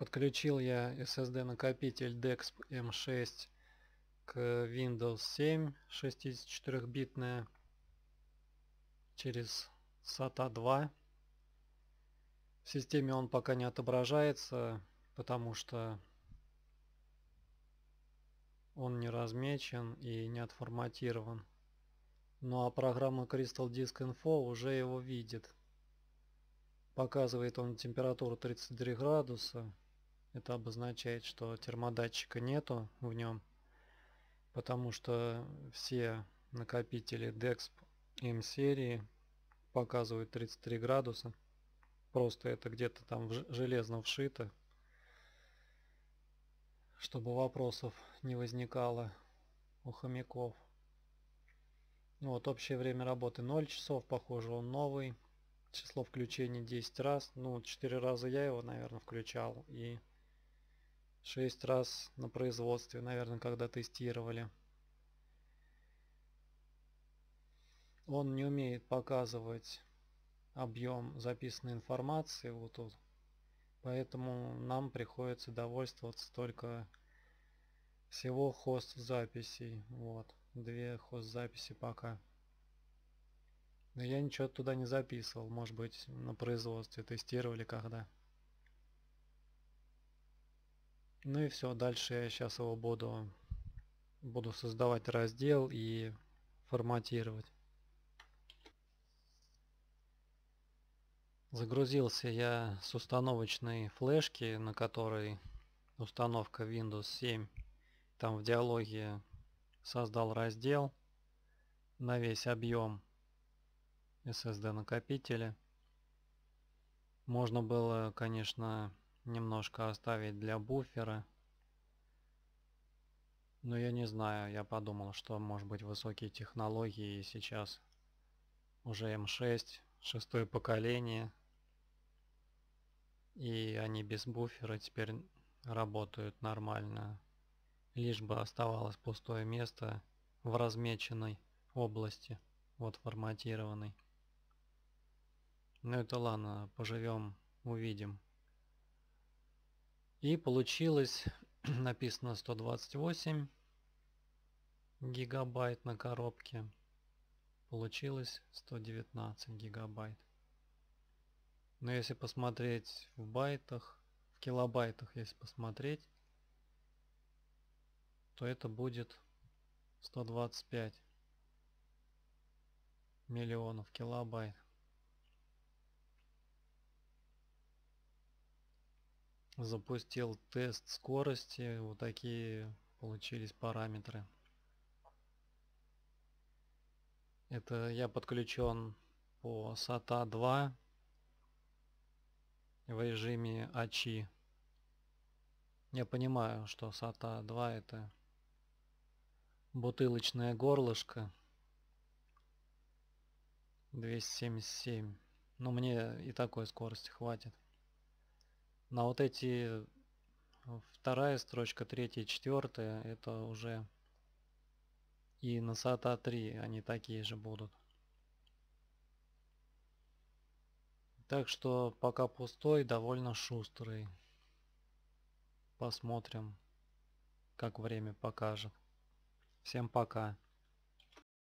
Подключил я SSD накопитель DEXP M6 к Windows 7 64-битная через SATA 2. В системе он пока не отображается, потому что он не размечен и не отформатирован. Ну а программа Crystal Disk Info уже его видит. Показывает он температуру 33 градуса. Это обозначает, что термодатчика нету в нем, потому что все накопители DEXP M серии показывают 33 градуса. Просто это где-то там железно вшито, чтобы вопросов не возникало у хомяков. Вот общее время работы 0 часов, похоже он новый. Число включений 10 раз. Ну, 4 раза я его, наверное, включал. И 6 раз на производстве, наверное, когда тестировали. Он не умеет показывать объем записанной информации вот тут. Поэтому нам приходится довольствоваться только всего хост записей. Вот, две хост записи пока. Но я ничего туда не записывал, может быть на производстве тестировали когда. Ну и все, дальше я сейчас его буду, буду создавать раздел и форматировать. Загрузился я с установочной флешки, на которой установка Windows 7. Там в диалоге создал раздел на весь объем SSD накопителя. Можно было, конечно, немножко оставить для буфера. Но я не знаю, я подумал, что может быть высокие технологии сейчас уже М6, шестое поколение. И они без буфера теперь работают нормально. Лишь бы оставалось пустое место в размеченной области, вот форматированной. Ну это ладно, поживем, увидим. И получилось, написано 128 гигабайт на коробке. Получилось 119 гигабайт. Но если посмотреть в байтах, в килобайтах, если посмотреть, то это будет 125 миллионов килобайт. Запустил тест скорости вот такие получились параметры. Это я подключен по SATA 2 в режиме ACHI я понимаю что SATA 2 это бутылочное горлышко 277 но мне и такой скорости хватит на вот эти вторая строчка, третья, четвертая, это уже и на SATA 3 они такие же будут. Так что пока пустой, довольно шустрый. Посмотрим, как время покажет. Всем пока.